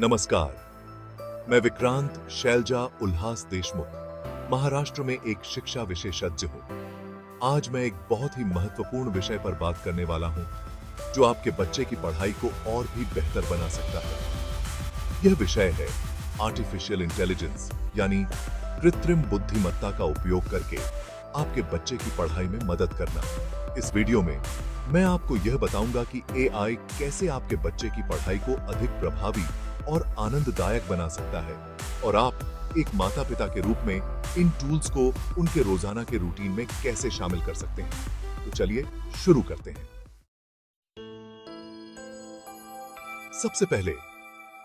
नमस्कार। मैं विक्रांत शैलजा उल्हास देशमुख, महाराष्ट्र में एक शिक्षा विशेषज्ञ हूँ। आज मैं एक बहुत ही महत्वपूर्ण विषय पर बात करने वाला हूँ, जो आपके बच्चे की पढ़ाई को और भी बेहतर बना सकता है। यह विषय है आर्टिफिशियल इंटेलिजेंस यानी कृत्रिम बुद्धिमत्ता का उपयोग करके आपके बच्चे की पढ़ाई में मदद करना। इस वीडियो में मैं आपको यह बताऊँगा कि एआई कैसे आपके बच्चे की पढ़ाई को अधिक प्रभावी और आनंददायक बना सकता है। और आप एक माता पिता के रूप में इन टूल्स को उनके रोज़ाना के रूटीन में कैसे शामिल कर सकते हैं? तो चलिए शुरू करते हैं। सबसे पहले,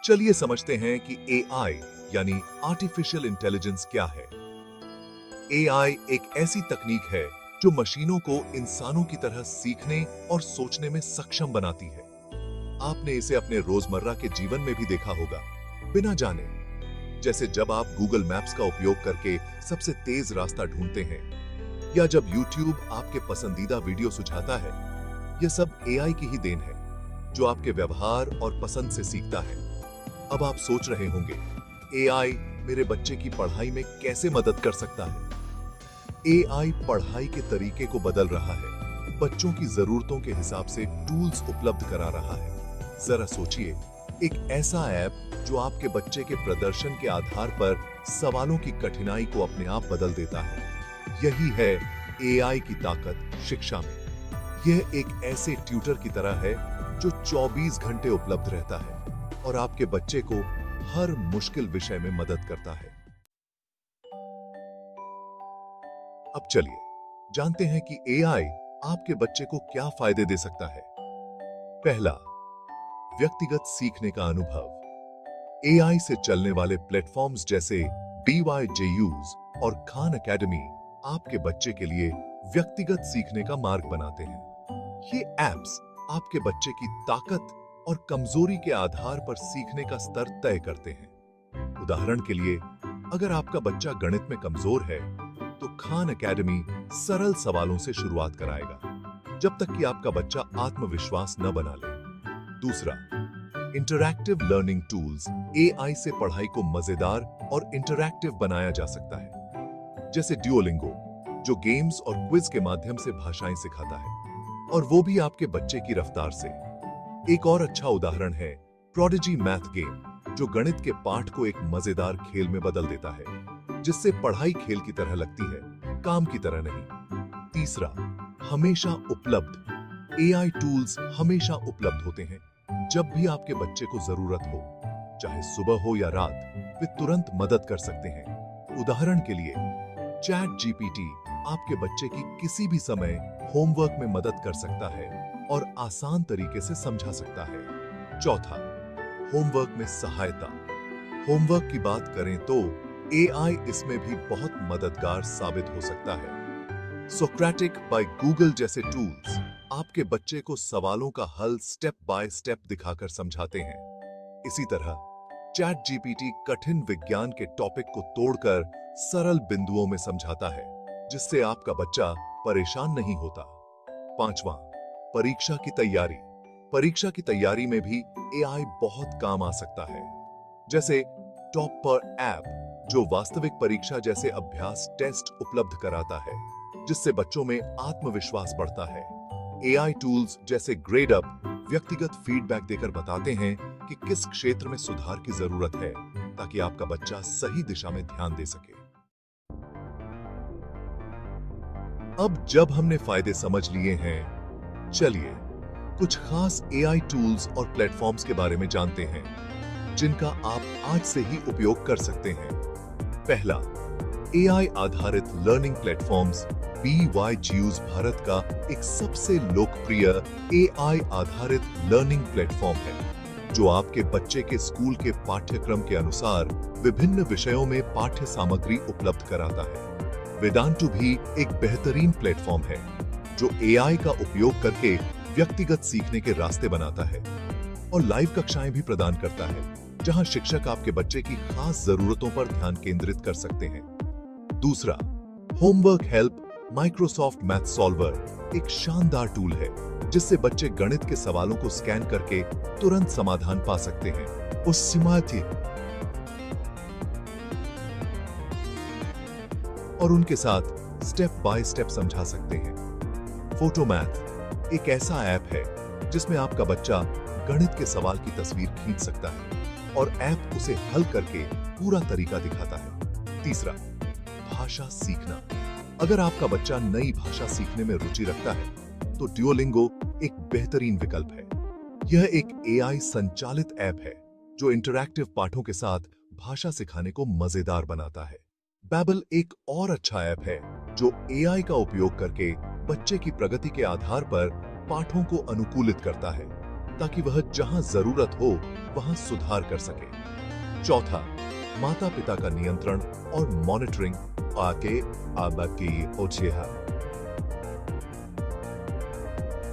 चलिए समझते हैं कि एआई यानी आर्टिफिशियल इंटेलिजेंस क्या है। एआई एक ऐसी तकनीक है जो मशीनों को इंसानों की तरह सीखने और सोचने में सक्षम बनाती है। आपने इसे अपने रोज़मर्रा के जीवन में भी देखा होगा। बिना जाने, जैसे जब आप गूगल मैप्स का उपयोग करके सबसे तेज रास्ता ढूंढते हैं, या जब YouTube आपके पसंदीदा वीडियो सुझाता है, यह सब एआई की ही देन है, जो आपके व्यवहार और पसंद से सीखता है। अब आप सोच रहे होंगे एआई मेरे बच्चे की पढ़ाई में कैसे मदद कर सकता है? एआई पढ़ाई के तरीके को बदल रहा है, बच्चों की जरूरतों के हिसाब से टूल्स उपलब्ध करा रहा है। जरा सोचिए, एक ऐसा ऐप जो आपके बच्चे के प्रदर्शन के आधार पर सवालों की कठिनाई को अपने आप बदल देता है। यही है एआई की ताकत शिक्षा में। यह एक ऐसे ट्यूटर की तरह है जो 24 घंटे उपलब्ध रहता है और आपके बच्चे को हर मुश्किल विषय में मदद करता है। अब चलिए, जानते हैं कि एआई आपके बच्चे को क्या फ़ायदे दे सकता है। पहला व्यक्तिगत सीखने का अनुभव। एआई से चलने वाले प्लेटफॉर्म्स जैसे BYJUs और खान एकेडमी आपके बच्चे के लिए व्यक्तिगत सीखने का मार्ग बनाते हैं। ये एप्स आपके बच्चे की ताकत और कमज़ोरी के आधार पर सीखने का स्तर तय करते हैं। उदाहरण के लिए, अगर आपका बच्चा गणित में कमज़ोर है तो खान एकेडमी सरल सवालों से शुरुआत कराएगा, जब तक कि आपका बच्चा आत्मविश्वास न बना ले। दूसरा इंटरैक्टिव लर्निंग टूल्स एआई से पढ़ाई को मज़ेदार और इंटरैक्टिव बनाया जा सकता है। जैसे ड्यूओलिंगो जो गेम्स और क्विज के माध्यम से भाषाएँ सिखाता है, और वो भी आपके बच्चे की रफ्तार से। एक और अच्छा उदाहरण है प्रोडिजी मैथ गेम जो गणित के पाठ को एक मज़ेदार खेल में बदल देता है, जिससे पढ़ाई खेल की तरह लगती है, काम की तरह नहीं। तीसरा, हमेशा उपलब्ध। एआई टूल्स हमेशा उपलब्ध होते हैं। जब भी आपके बच्चे को ज़रूरत हो, चाहे सुबह हो या रात, वे तुरंत मदद कर सकते हैं। उदाहरण के लिए, चैट जीपीटी आपके बच्चे की किसी भी समय होमवर्क में मदद कर सकता है और आसान तरीके से समझा सकता है। चौथा, होमवर्क में सहायता। होमवर्क की बात करें तो एआई इसमें भी बहुत मददगार साबित हो सकता है। सोक्रेटिक बाय गूगल जैसे टूल्स आपके बच्चे को सवालों का हल स्टेप बाय स्टेप दिखाकर समझाते हैं। इसी तरह चैट जीपीटी कठिन विज्ञान के टॉपिक को तोड़कर सरल बिंदुओं में समझाता है, जिससे आपका बच्चा परेशान नहीं होता। पांचवा, परीक्षा की तैयारी। परीक्षा की तैयारी में भी एआई बहुत काम आ सकता है। जैसे टॉप पर ऐप जो वास्तविक परीक्षा जैसे अभ्यास टेस्ट उपलब्ध कराता है, जिससे बच्चों में आत्मविश्वास बढ़ता है। एआई टूल्स जैसे ग्रेड अप व्यक्तिगत फीडबैक देकर बताते हैं कि किस क्षेत्र में सुधार की ज़रूरत है, ताकि आपका बच्चा सही दिशा में ध्यान दे सके। अब जब हमने फ़ायदे समझ लिए हैं, चलिए कुछ खास एआई टूल्स और प्लेटफॉर्म्स के बारे में जानते हैं, जिनका आप आज से ही उपयोग कर सकते हैं। पहला एआई आधारित लर्निंग प्लेटफॉर्म्स भारत का एक सबसे लोकप्रिय एआई आधारित लर्निंग प्लेटफॉर्म है, जो आपके बच्चे के स्कूल के पाठ्यक्रम के अनुसार विभिन्न विषयों में पाठ्य सामग्री उपलब्ध कराता है। वेदांतु भी एक बेहतरीन प्लेटफॉर्म है, जो एआई का उपयोग करके व्यक्तिगत सीखने के रास्ते बनाता है और लाइव कक्षाएँ भी प्रदान करता है, जहाँ शिक्षक आपके बच्चे की खास जरूरतों पर ध्यान केंद्रित कर सकते हैं। दूसरा homework help Microsoft math solver एक शानदार टूल है, जिससे बच्चे गणित के सवालों को स्कैन करके तुरंत समाधान पा सकते हैं। उस सिमाथी और उनके साथ स्टेप बाय स्टेप समझा सकते हैं। फ़ोटो मैथ एक ऐसा ऐप है, जिसमें आपका बच्चा गणित के सवाल की तस्वीर खींच सकता है और ऐप उसे हल करके पूरा तरीका दिखाता है। तीसरा, भाषा सीखना। अगर आपका बच्चा नई भाषा सीखने में रुचि रखता है तो ड्यूओलिंगो एक बेहतरीन विकल्प है। यह एक एआई संचालित ऐप है, जो इंटरैक्टिव पाठों के साथ भाषा सिखाने को मज़ेदार बनाता है। बैबल एक और अच्छा ऐप है, जो एआई का उपयोग करके बच्चे की प्रगति के आधार पर पाठों को अनुकूलित करता है, ताकि वह जहाँ ज़रूरत हो, वहाँ सुधार कर सके। चौथा माता पिता का नियंत्रण और मॉनिटरिंग आके आबाकी ओछेहा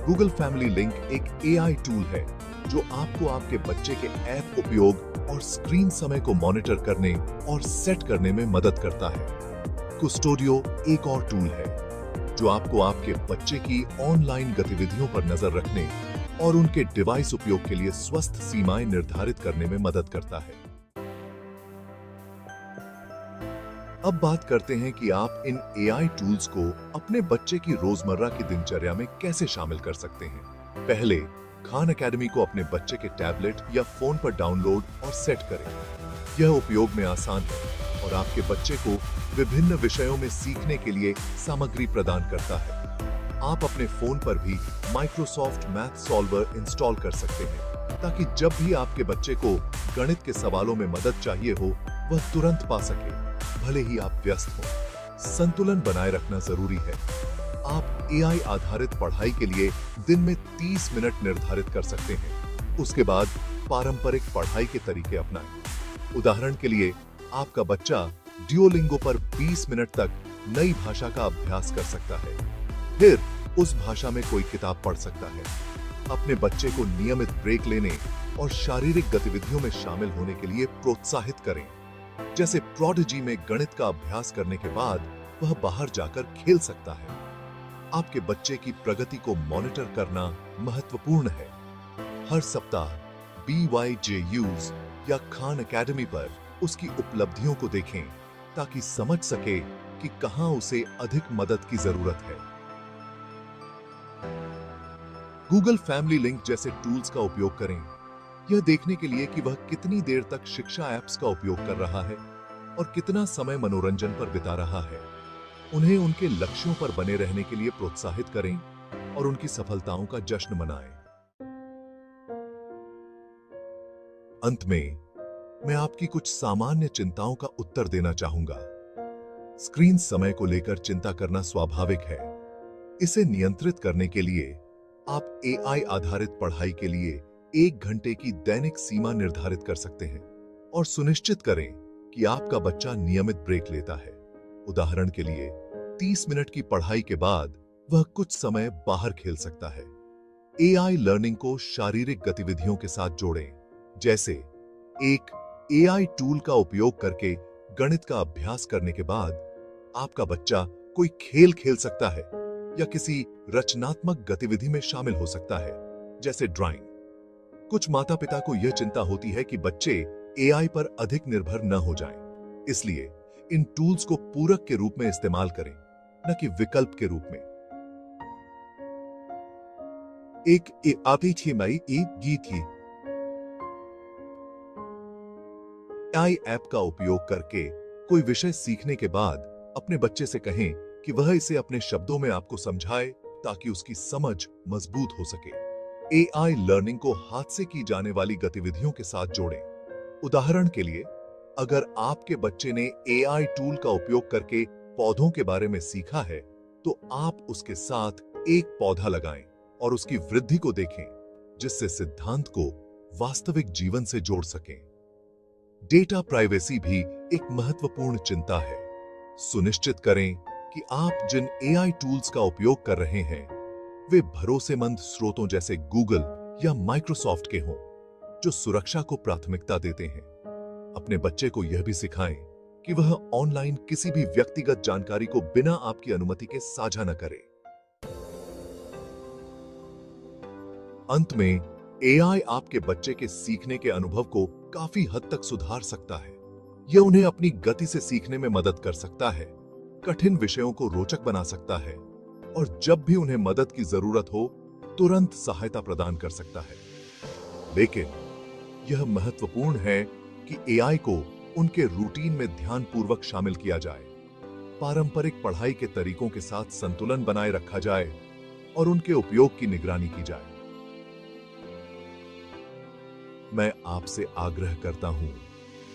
गूगल फैमिली लिंक एक एआई टूल है, जो आपको आपके बच्चे के ऐप उपयोग और स्क्रीन समय को मॉनिटर करने और सेट करने में मदद करता है। कुस्टोडियो एक और टूल है, जो आपको आपके बच्चे की ऑनलाइन गतिविधियों पर नज़र रखने और उनके डिवाइस उपयोग के लिए स्वस्थ सीमाएँ निर्धारित करने में मदद करता है। अब बात करते हैं कि आप इन एआई टूल्स को अपने बच्चे की रोज़मर्रा की दिनचर्या में कैसे शामिल कर सकते हैं। पहले, खान एकेडमी को अपने बच्चे के टैबलेट या फ़ोन पर डाउनलोड और सेट करें। यह उपयोग में आसान है और आपके बच्चे को विभिन्न विषयों में सीखने के लिए सामग्री प्रदान करता है। आप अपने फ़ोन पर भी माइक्रोसॉफ्ट मैथ सॉल्वर इंस्टॉल कर सकते हैं, ताकि जब भी आपके बच्चे को गणित के सवालों में मदद चाहिए हो, वह तुरंत पा सके। भले ही आप व्यस्त हो, संतुलन बनाए रखना ज़रूरी है। आप एआई आधारित पढ़ाई के लिए दिन में 30 मिनट निर्धारित कर सकते हैं। उसके बाद पारंपरिक पढ़ाई के तरीके अपनाएँ। उदाहरण के लिए, आपका बच्चा ड्यूओलिंगो पर 20 मिनट तक नई भाषा का अभ्यास कर सकता है। फिर उस भाषा में कोई किताब पढ़ सकता है। अपने बच्चे को नियमित ब्रेक लेने और शारीरिक गतिविधियों में शामिल होने के लिए प्रोत्साहित करें। जैसे प्रोडिजी में गणित का अभ्यास करने के बाद वह बाहर जाकर खेल सकता है। आपके बच्चे की प्रगति को मॉनिटर करना महत्वपूर्ण है। हर सप्ताह बी वाई जे यूज़ या खान एकेडमी पर उसकी उपलब्धियों को देखें, ताकि समझ सके कि कहाँ उसे अधिक मदद की ज़रूरत है। गूगल फैमिली लिंक जैसे टूल्स का उपयोग करें। यह देखने के लिए कि वह कितनी देर तक शिक्षा ऐप्स का उपयोग कर रहा है और कितना समय मनोरंजन पर बिता रहा है। उन्हें उनके लक्ष्यों पर बने रहने के लिए प्रोत्साहित करें और उनकी सफलताओं का जश्न मनाएँ। अंत में, मैं आपकी कुछ सामान्य चिंताओं का उत्तर देना चाहूँगा। स्क्रीन समय को लेकर चिंता करना स्वाभाविक है। इसे नियंत्रित करने के लिए आप एआई आधारित पढ़ाई के लिए एक घंटे की दैनिक सीमा निर्धारित कर सकते हैं और सुनिश्चित करें कि आपका बच्चा नियमित ब्रेक लेता है। उदाहरण के लिए 30 मिनट की पढ़ाई के बाद वह कुछ समय बाहर खेल सकता है। एआई लर्निंग को शारीरिक गतिविधियों के साथ जोड़ें, जैसे एक एआई टूल का उपयोग करके गणित का अभ्यास करने के बाद आपका बच्चा कोई खेल खेल सकता है या किसी रचनात्मक गतिविधि में शामिल हो सकता है, जैसे ड्राइंग। कुछ माता पिता को यह चिंता होती है कि बच्चे एआई पर अधिक निर्भर न हो जाएँ, इसलिए इन टूल्स को पूरक के रूप में इस्तेमाल करें न कि विकल्प के रूप में। एक ए आती थी मई एक गी थी। आई ऐप का उपयोग करके कोई विषय सीखने के बाद अपने बच्चे से कहें कि वह इसे अपने शब्दों में आपको समझाए ताकि उसकी समझ मज़बूत हो सके। एआई लर्निंग को हाथ से की जाने वाली गतिविधियों के साथ जोड़ें। उदाहरण के लिए, अगर आपके बच्चे ने एआई टूल का उपयोग करके पौधों के बारे में सीखा है तो आप उसके साथ एक पौधा लगाएँ और उसकी वृद्धि को देखें, जिससे सिद्धांत को वास्तविक जीवन से जोड़ सकें। डेटा प्राइवेसी भी एक महत्वपूर्ण चिंता है। सुनिश्चित करें कि आप जिन एआई टूल्स का उपयोग कर रहे हैं वे भरोसेमंद स्रोतों जैसे गूगल या माइक्रोसॉफ्ट के हों, जो सुरक्षा को प्राथमिकता देते हैं। अपने बच्चे को यह भी सिखाएँ कि वह ऑनलाइन किसी भी व्यक्तिगत जानकारी को बिना आपकी अनुमति के साझा न करे। अंत में एआई आपके बच्चे के सीखने के अनुभव को काफ़ी हद तक सुधार सकता है। यह उन्हें अपनी गति से सीखने में मदद कर सकता है, कठिन विषयों को रोचक बना सकता है। और जब भी उन्हें मदद की ज़रूरत हो, तुरंत सहायता प्रदान कर सकता है। लेकिन, यह महत्वपूर्ण है कि एआई को उनके रूटीन में ध्यानपूर्वक शामिल किया जाए, पारंपरिक पढ़ाई के तरीकों के साथ संतुलन बनाए रखा जाए और उनके उपयोग की निगरानी की जाए। मैं आपसे आग्रह करता हूँ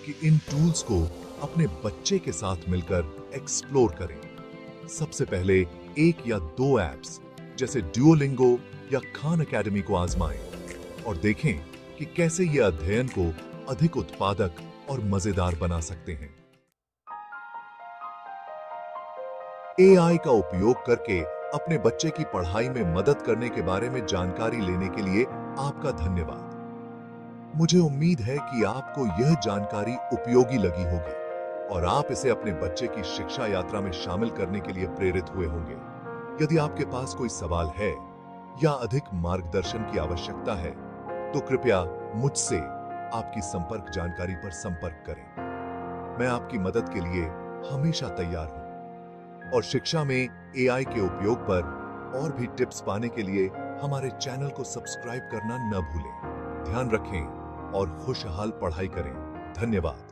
कि इन टूल्स को अपने बच्चे के साथ मिलकर एक्सप्लोर करें। सबसे पहले एक या दो एप्स जैसे ड्यूओलिंगो या खान एकेडमी को आजमाएँ और देखें कि कैसे ये अध्ययन को अधिक उत्पादक और मज़ेदार बना सकते हैं। एआई का उपयोग करके अपने बच्चे की पढ़ाई में मदद करने के बारे में जानकारी लेने के लिए आपका धन्यवाद। मुझे उम्मीद है कि आपको यह जानकारी उपयोगी लगी होगी। और आप इसे अपने बच्चे की शिक्षा यात्रा में शामिल करने के लिए प्रेरित हुए होंगे। यदि आपके पास कोई सवाल है या अधिक मार्गदर्शन की आवश्यकता है तो कृपया मुझसे आपकी संपर्क जानकारी पर संपर्क करें। मैं आपकी मदद के लिए हमेशा तैयार हूँ और शिक्षा में एआई के उपयोग पर और भी टिप्स पाने के लिए हमारे चैनल को सब्सक्राइब करना न भूलें। ध्यान रखें और खुशहाल पढ़ाई करें। धन्यवाद।